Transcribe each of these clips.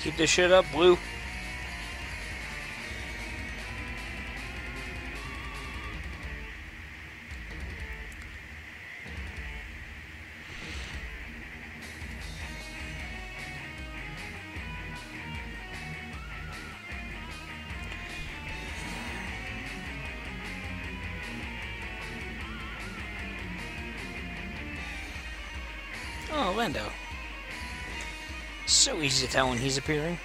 Keep this shit up, Blue. Easy to tell when he's appearing.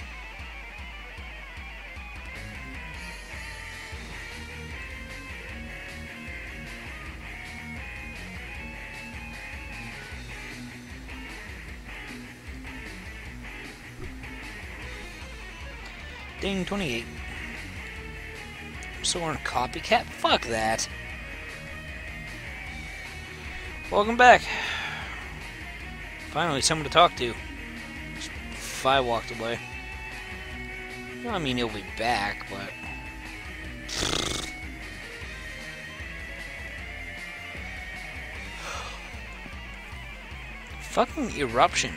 Ding 28. So we're a copycat? Fuck that. Welcome back. Finally, someone to talk to. Fi walked away. Well, I mean, he'll be back, but. Fucking eruption.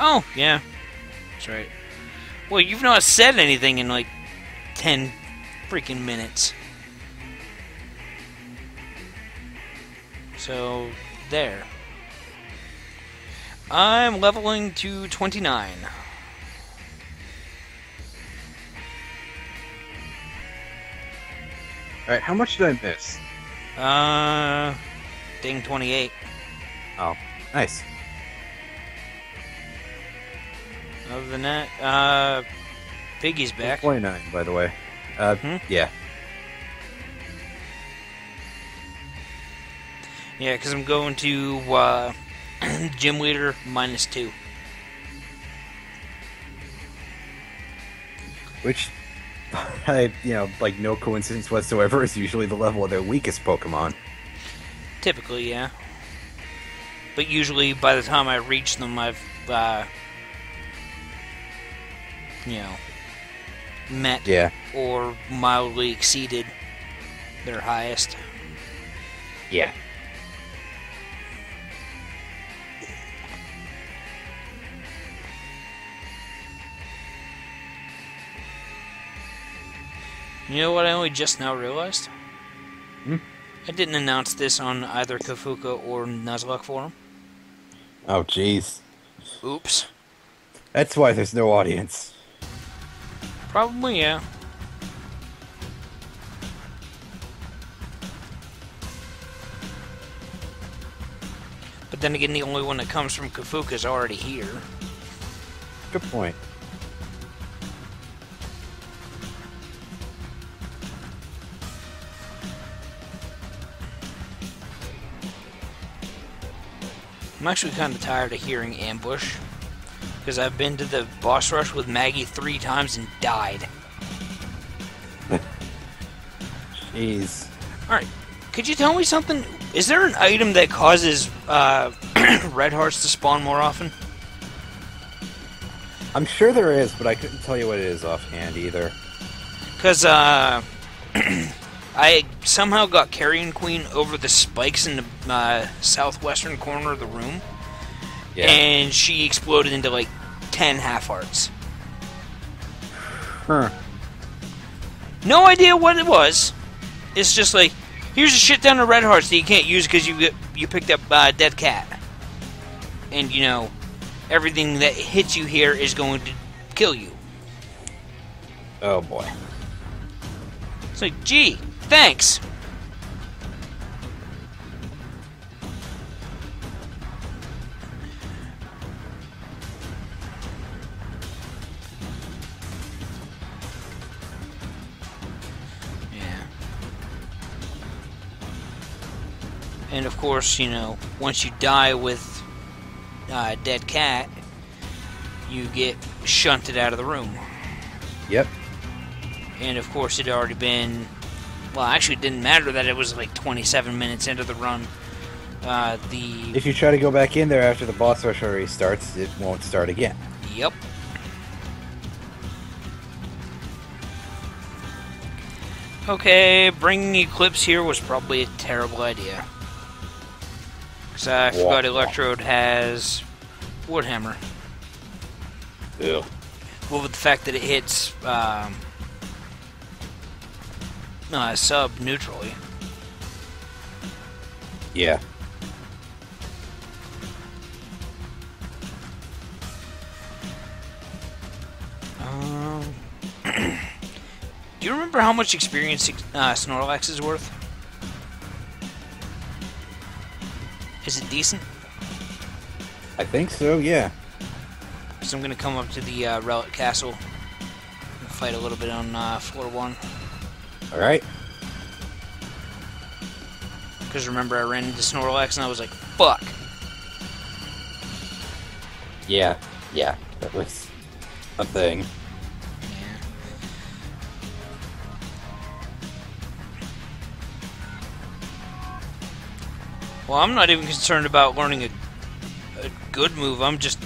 Oh, yeah. That's right. Well, you've not said anything in like 10 freaking minutes. So, there. I'm leveling to 29. Alright, how much did I miss? Uh, ding 28. Oh, nice. Other than that, uh, Piggy's back. 29, by the way. Uh, Hmm? yeah. Yeah, because I'm going to uh, gym leader minus two. Which, I, you know, like no coincidence whatsoever, is usually the level of their weakest Pokemon. Typically, yeah. But usually, by the time I reach them, I've, uh, you know, met Yeah. or mildly exceeded their highest. Yeah. You know what I only just now realized? Hmm? I didn't announce this on either Kafuka or Nuzlocke forum. Oh, jeez. Oops. That's why there's no audience. Probably, yeah. But then again, the only one that comes from Kafuka is already here. Good point. I'm actually kind of tired of hearing ambush. Because I've been to the boss rush with Maggie three times and died. Jeez. Alright, could you tell me something? Is there an item that causes uh, red hearts to spawn more often? I'm sure there is, but I couldn't tell you what it is offhand either. Because uh, I somehow got Carrion Queen over the spikes in the uh, southwestern corner of the room, Yeah. and she exploded into like 10 half hearts. Huh. No idea what it was. It's just like, here's a shit ton of red hearts that you can't use because you get, you picked up uh, dead cat, and you know everything that hits you here is going to kill you. Oh boy. It's like, gee, thanks. Yeah. And of course, you know, once you die with uh, dead cat, you get shunted out of the room. Yep. And of course, it had already been. Well, actually, it didn't matter that it was like 27 minutes into the run. Uh, the. If you try to go back in there after the boss rush already starts, it won't start again. Yep. Okay, bringing Eclipse here was probably a terrible idea. Because I forgot Electrode has Woodhammer. Ew. Well, with the fact that it hits um, uh, sub neutrally. Yeah. Um, do you remember how much experience uh, Snorlax is worth? Is it decent? I think so, yeah. So I'm gonna come up to the uh, Relic Castle and fight a little bit on uh, floor one. Alright. Because remember, I ran into Snorlax and I was like, fuck. Yeah, yeah. That was a thing. Well, I'm not even concerned about learning a, a good move. I'm just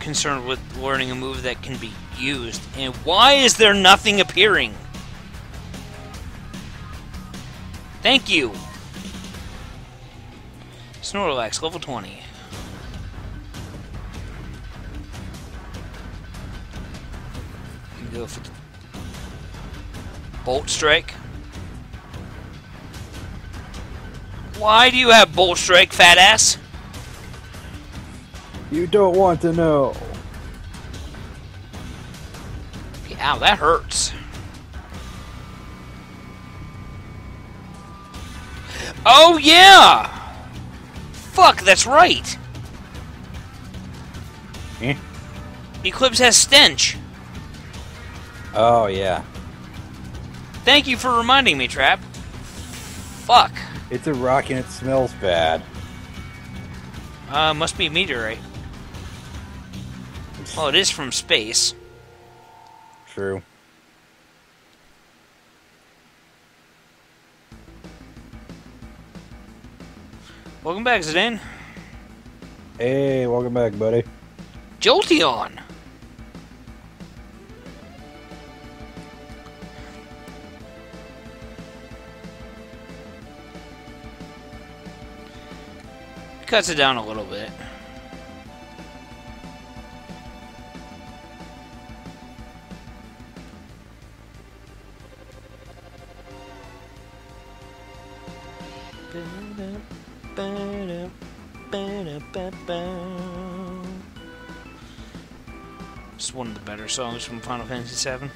concerned with learning a move that can be used. And why is there nothing appearing? Thank you. Snorlax, level 20. Go for Bolt Strike. Why do you have Bolt Strike, fat ass? You don't want to know. Ow, that hurts. Oh, yeah! Fuck, that's right. Eh? Eclipse has stench. Oh, yeah. Thank you for reminding me, Trap. Fuck. It's a rock and it smells bad. Uh, must be meteorite. Well, it is from space. True. Welcome back, Zidane. Hey, welcome back, buddy. Jolteon. Cuts it down a little bit. Songs from Final Fantasy VII.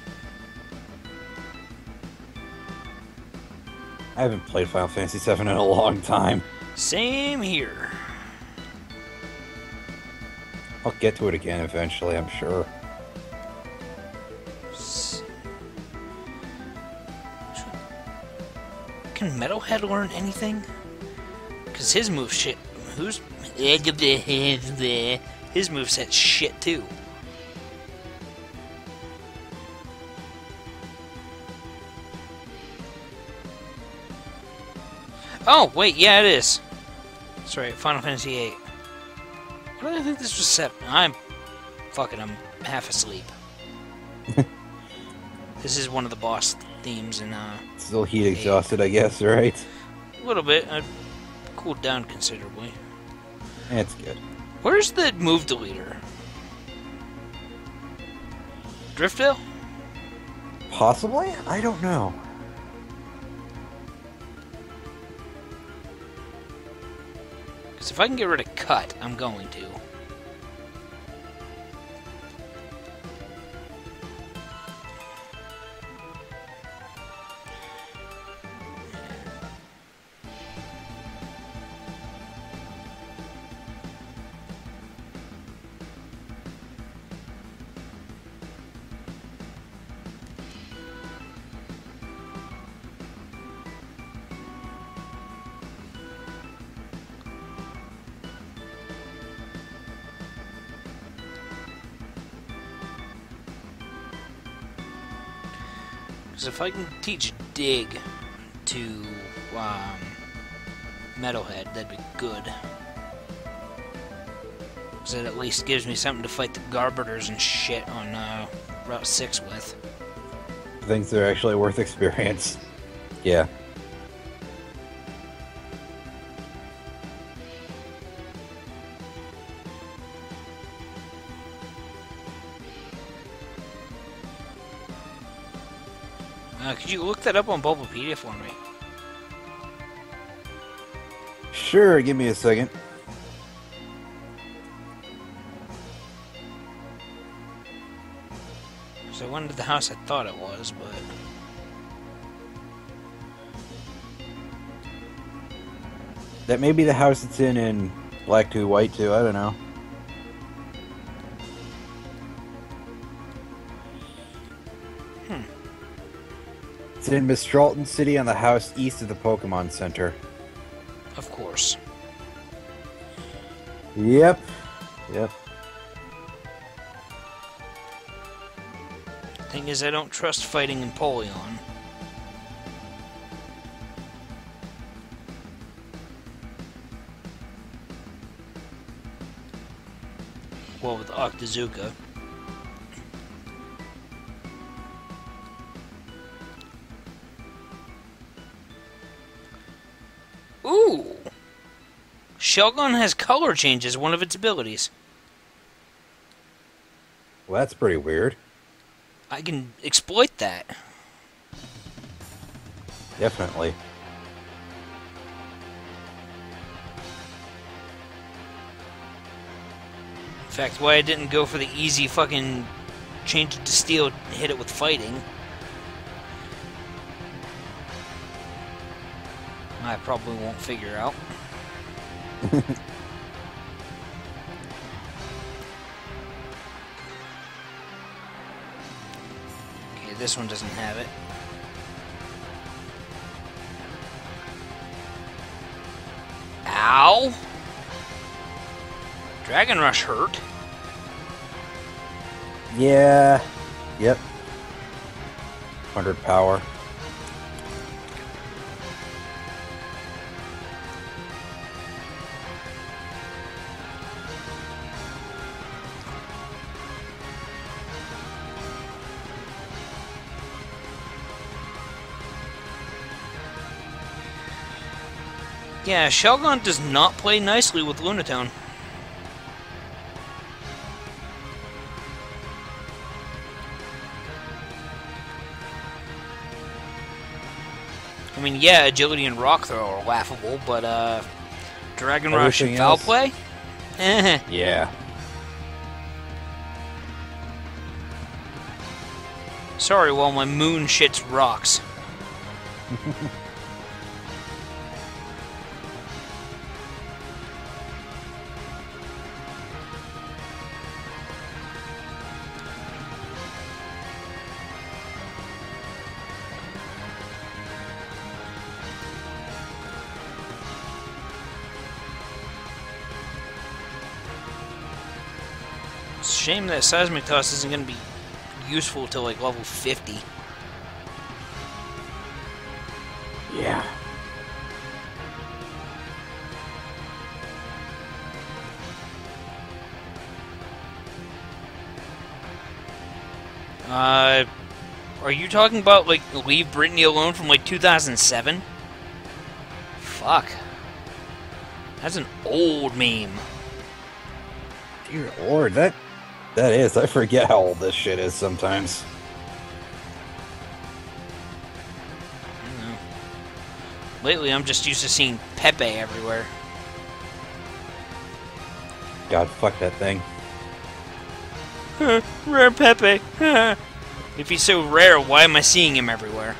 I haven't played Final Fantasy VII in a long time. Same here. I'll get to it again eventually, I'm sure. Can Metalhead learn anything? Cause his move shit. Who's his moveset shit too. Oh wait, yeah, it is. Sorry, Final Fantasy VIII. I think this was set. I'm fucking. I'm half asleep. this is one of the boss themes, and uh, Still heat exhausted, I guess, right? a little bit. I cooled down considerably. That's good. Where's the move deleter? Driftveil? Possibly? I don't know. Because if I can get rid of cut, I'm going to. If I can teach dig to um, Metalhead, that'd be good. Because it at least gives me something to fight the Garbiters and shit on uh, Route 6 with. Things that are actually worth experience. Yeah. Could you look that up on Bulbapedia for me? Sure, give me a second. So I went to the house I thought it was, but... That may be the house it's in in Black 2 White 2, I don't know. It's in Mistralton City on the house east of the Pokemon Center. Of course. Yep. Yep. Thing is, I don't trust fighting Empoleon. Well, with Octazooka. Shelgon has color change as one of its abilities. Well, that's pretty weird. I can exploit that. Definitely. In fact, why I didn't go for the easy fucking change it to steel, hit it with fighting. I probably won't figure out. okay, this one doesn't have it. Ow! Dragon Rush hurt. Yeah. Yep. 100 power. Yeah, Shelgon does not play nicely with Lunatone. I mean, yeah, agility and rock throw are laughable, but uh, Dragon Rush and foul else- play? Eh. Yeah. Sorry, while my moon shits rocks. shame that Seismic Toss isn't going to be useful till like level 50. Yeah. Uh, are you talking about like Leave Britney Alone from like 2007? Fuck. That's an old meme. Dear lord, that that is. I forget how old this shit is sometimes. I don't know. Lately, I'm just used to seeing Pepe everywhere. God, fuck that thing. Huh, rare Pepe. Huh. if he's so rare, why am I seeing him everywhere?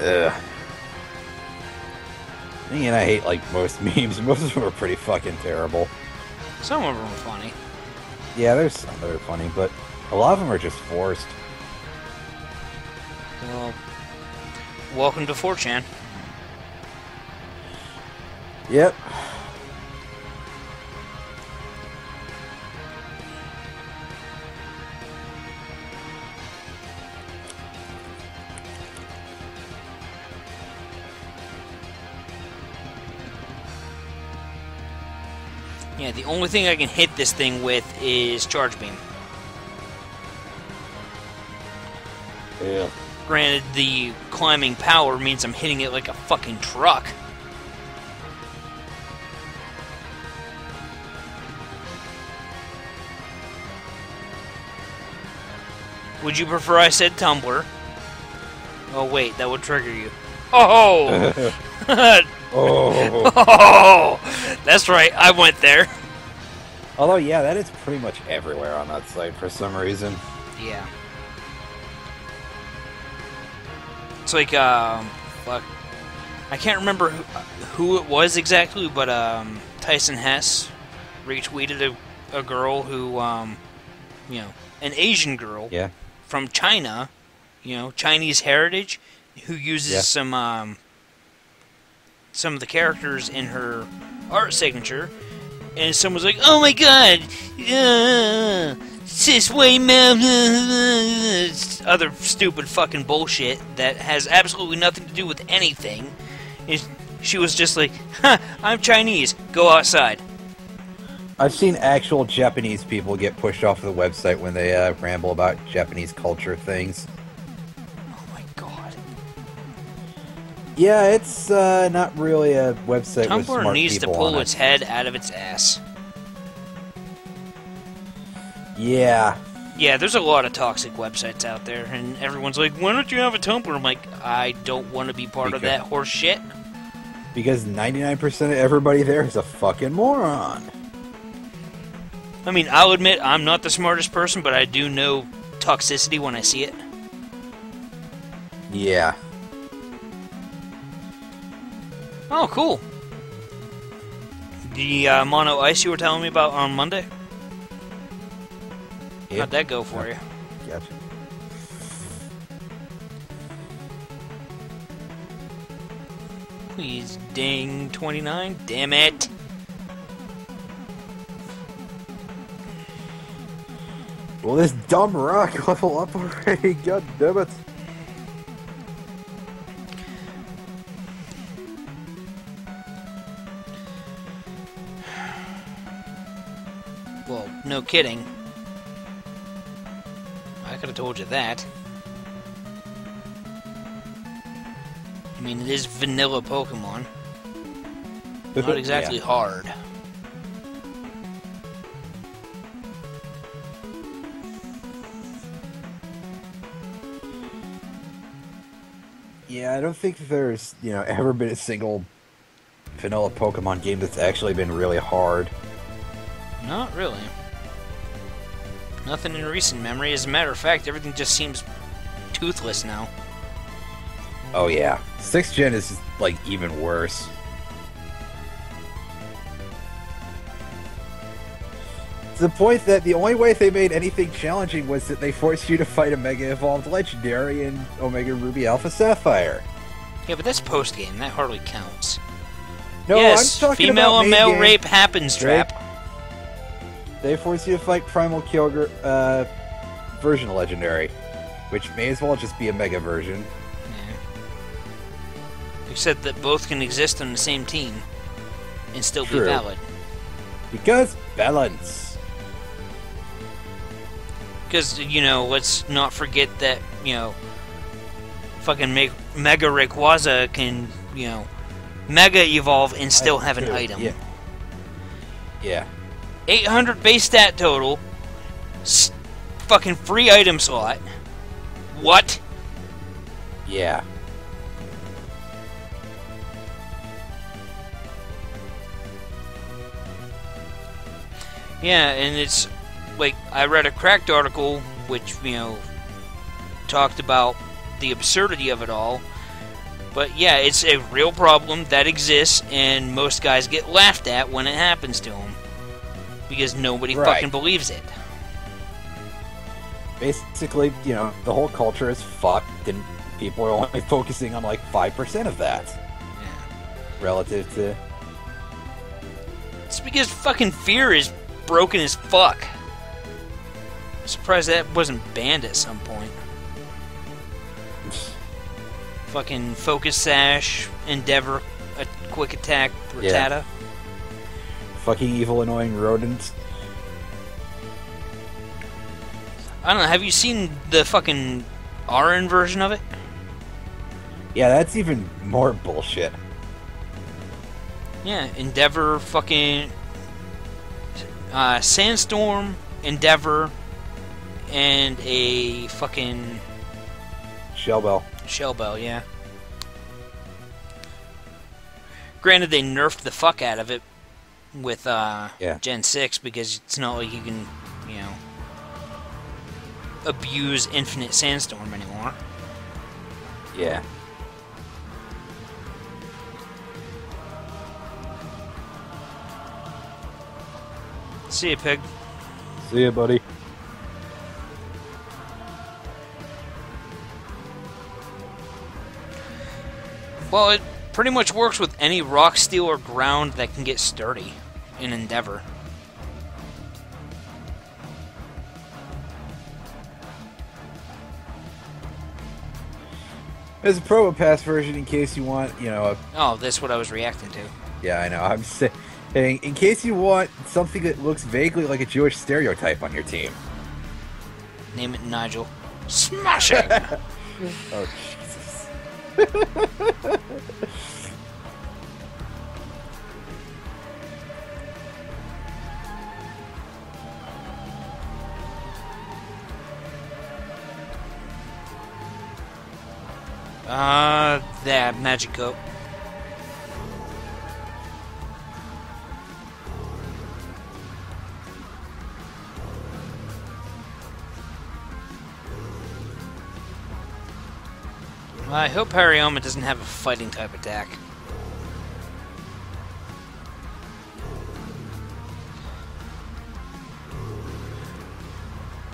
Ugh. And I hate like most memes. Most of them are pretty fucking terrible. Some of them are funny. Yeah, there's some that are funny, but a lot of them are just forced. Well, welcome to 4chan. Yep. Yeah, the only thing I can hit this thing with is Charge Beam. Yeah. Granted, the climbing power means I'm hitting it like a fucking truck. Would you prefer I said Tumblr? Oh wait, that would trigger you. Oh, oh. oh, that's right. I went there. Although, yeah, that is pretty much everywhere on that site for some reason. Yeah. It's like um, fuck. I can't remember who, who it was exactly, but um, Tyson Hesse retweeted a, a girl who um, you know, an Asian girl Yeah. from China, you know, Chinese heritage, who uses Yeah. some um, some of the characters in her art signature, and someone's like, "Oh my god, uh, white man," other stupid fucking bullshit that has absolutely nothing to do with anything. And she was just like, huh, "I'm Chinese. Go outside." I've seen actual Japanese people get pushed off the website when they uh, ramble about Japanese culture things. Yeah, it's uh, not really a website with Tumblr needs to pull its it. head out of its ass. Yeah, Yeah, there's a lot of toxic websites out there, and everyone's like, "Why don't you have a Tumblr?" I'm like, I don't want to be part of that horse shit. because 99% of everybody there is a fucking moron. I mean, I'll admit I'm not the smartest person, but I do know toxicity when I see it. Yeah. Oh, cool. The uh, mono ice you were telling me about on Monday. Yeah. How'd that go for you? Gotcha. Please ding 29. Damn it. Will this dumb rock level up already? God damn it. Kidding. I could have told you that. I mean, it is vanilla Pokemon. Not exactly Yeah. hard. Yeah, I don't think there's, you know, ever been a single vanilla Pokemon game that's actually been really hard. Not really. Nothing in recent memory. As a matter of fact, everything just seems toothless now. Oh yeah. Sixth gen is like even worse. To the point that the only way they made anything challenging was that they forced you to fight a Mega Evolved Legendary in Omega Ruby Alpha Sapphire. Yeah, but that's post game. That hardly counts. No, yes, I'm talking female about and male game. rape happens, Drake. trap. They force you to fight Primal Kyogre uh, version Legendary, which may as well just be a Mega version. Yeah. Except that both can exist on the same team and still True. be valid. Because balance. Because, you know, let's not forget that, you know, fucking Me- Mega Rayquaza can, you know, Mega evolve and still have an item. Yeah. Yeah. 800 base stat total. S- fucking free item slot. What? Yeah. Yeah, and it's like I read a cracked article which, you know, talked about the absurdity of it all. But yeah, it's a real problem that exists, and most guys get laughed at when it happens to them because nobody Right. fucking believes it. Basically, you know, the whole culture is fucked, and people are only focusing on like 5% of that Yeah. relative to. It's because fucking fear is broken as fuck. Surprised that wasn't banned at some point. Fucking focus sash, endeavor, a quick attack, Yeah. Fucking evil, annoying rodents. I don't know. Have you seen the fucking RN version of it? Yeah, that's even more bullshit. Yeah, Endeavor, fucking uh, Sandstorm, Endeavor, and a fucking Shell Bell. shell bell. Yeah. Granted, they nerfed the fuck out of it with uh, Yeah. Gen six because it's not like you can, you know, abuse Infinite Sandstorm anymore. Yeah. See you, pig. See ya, buddy. Well, it pretty much works with any rock, steel, or ground that can get sturdy in Endeavor. There's a Promo Pass version in case you want, you know, a Oh, that's what I was reacting to. Yeah, I know. I'm saying, in case you want something that looks vaguely like a Jewish stereotype on your team. Name it Nigel. Smashing! Oh, Jesus. uh, that magic coat. I hope Hariyama doesn't have a fighting type attack.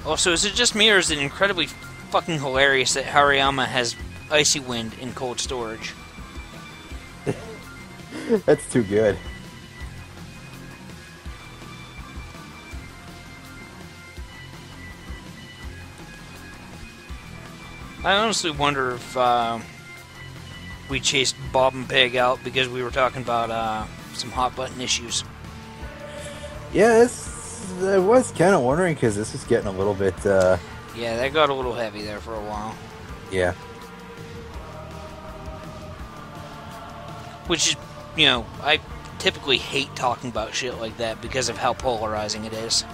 Also, is it just me or is it incredibly fucking hilarious that Hariyama has Icy Wind in cold storage? That's too good. I honestly wonder if uh, we chased Bob and Peg out because we were talking about uh, some hot button issues. Yeah, this, I was kind of wondering because this was getting a little bit, uh, Yeah, that got a little heavy there for a while. yeah. Which is, you know, I typically hate talking about shit like that because of how polarizing it is.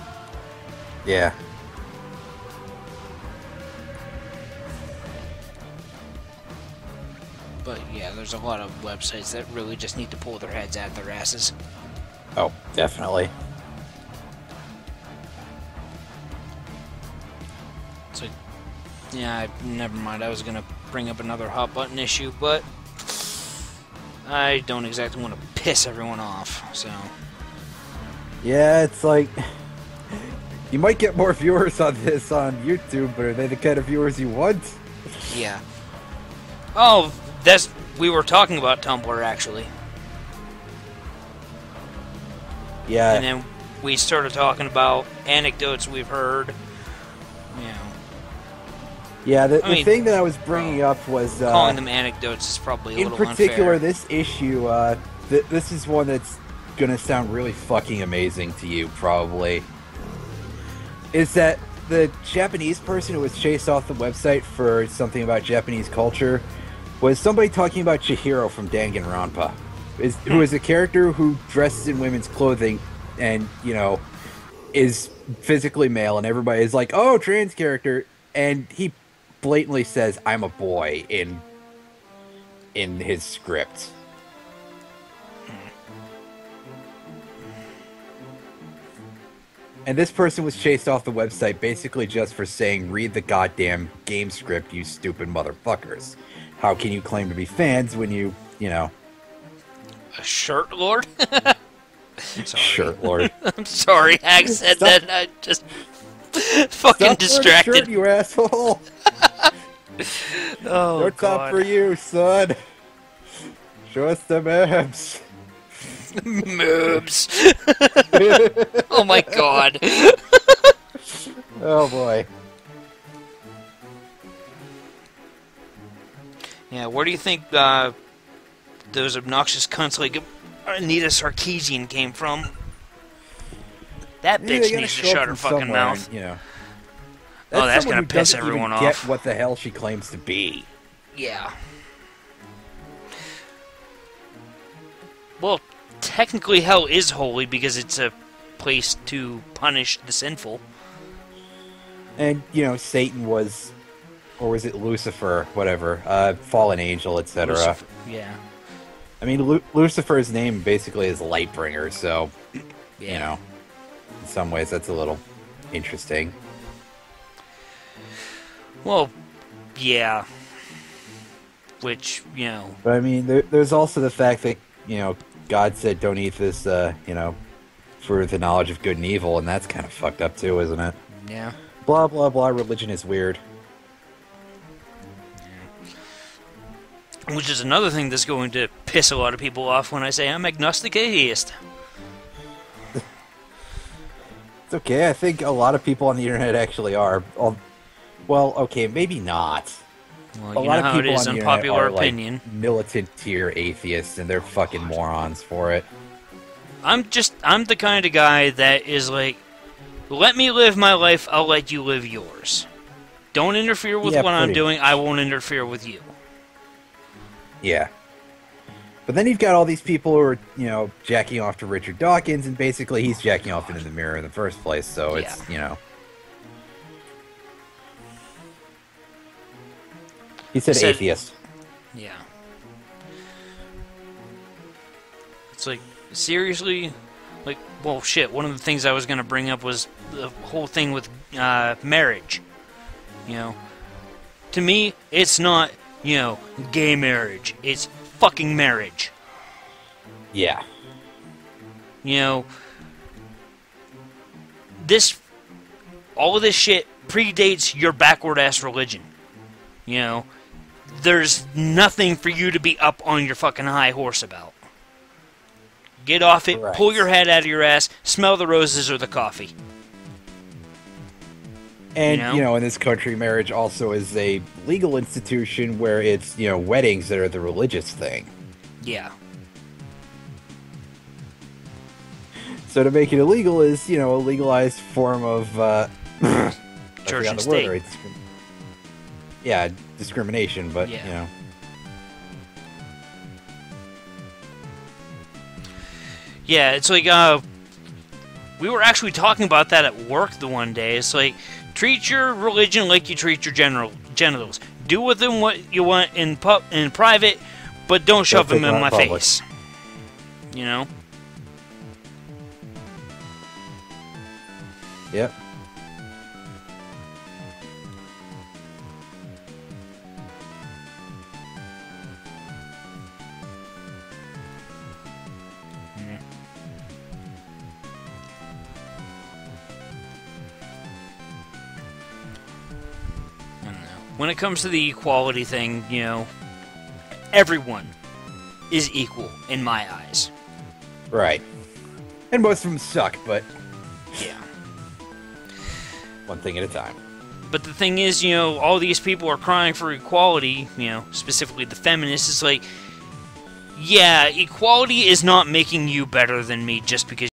Yeah. But yeah, there's a lot of websites that really just need to pull their heads out their asses. Oh, definitely. So, yeah, I, never mind. I was gonna bring up another hot button issue, but I don't exactly want to piss everyone off. So, Yeah, it's like you might get more viewers on this on YouTube, but are they the kind of viewers you want? yeah. Oh, that's we were talking about Tumblr actually, Yeah. and then we started talking about anecdotes we've heard. You know, yeah, the, the mean, thing that I was bringing up was uh, calling them anecdotes is probably a in particular unfair. this issue uh th- this is one that's gonna sound really fucking amazing to you probably is that the japanese person who was chased off the website for something about japanese culture was somebody talking about chihiro from danganronpa is who is a character who dresses in women's clothing and you know is physically male and everybody is like oh trans character and he blatantly says i'm a boy in in his script. And this person was chased off the website basically just for saying, read the goddamn game script, you stupid motherfuckers. How can you claim to be fans when you, you know, A shirt lord. Shirt lord. I'm sorry, Hag said Stop. that. and I just fucking Stop distracted. Shirt, you asshole. oh What's up for you, son? Show us the abs. Moobs. oh my god. Oh boy. Yeah, where do you think uh, those obnoxious cunts like Anita Sarkeesian came from? That bitch gotta needs to shut her fucking mouth. and, you know. Oh, that's gonna piss everyone even get what the hell she claims to be. Yeah. Well, technically, hell is holy because it's a place to punish the sinful. And you know, Satan was, or was it Lucifer? Whatever, uh, fallen angel, etc. Yeah. I mean, Lu- Lucifer's name basically is Lightbringer, so Yeah. you know, in some ways that's a little interesting. Well, yeah. Which, you know, But I mean, there, there's also the fact that you know God said, "Don't eat this," uh, you know, for the knowledge of good and evil, and that's kind of fucked up too, isn't it? yeah. Blah blah blah. Religion is weird. Which is another thing that's going to piss a lot of people off when I say I'm agnostic atheist. It's okay. I think a lot of people on the internet actually are. Well, okay, maybe not. Well, A lot know of how it people is, on the unpopular are, like, opinion. militant tier atheists, and they're fucking morons for it. I'm just, I'm the kind of guy that is like, let me live my life, I'll let you live yours. Don't interfere with Yeah, what I'm doing, I won't interfere with you. Yeah. But then you've got all these people who are, you know, jacking off to Richard Dawkins, and basically he's jacking off into the mirror in the first place, so it's, you know. He said Said- atheist. Yeah. It's like, seriously? Like, well, shit, one of the things I was going to bring up was the whole thing with uh, marriage. You know? To me, it's not, you know, gay marriage. It's fucking marriage. Yeah. You know, this, all of this shit predates your backward ass religion. You know, there's nothing for you to be up on your fucking high horse about. Get off it, Right. pull your head out of your ass, smell the roses or the coffee. And, You you know? know? in this country, marriage also is a legal institution where it's, you know, weddings that are the religious thing. Yeah. So to make it illegal is, you know, a legalized form of, uh, Church and word, state. right? Yeah, discrimination, but, Yeah. you know. Yeah, it's like uh we were actually talking about that at work the one day. It's like treat your religion like you treat your general genitals. Do with them what you want in in private, but don't shove take them in my public. face. You know? Yep. When it comes to the equality thing, you know, everyone is equal in my eyes. Right. And most of them suck, but Yeah. one thing at a time. But the thing is, you know, all these people are crying for equality, you know, specifically the feminists. It's like, yeah, equality is not making you better than me just because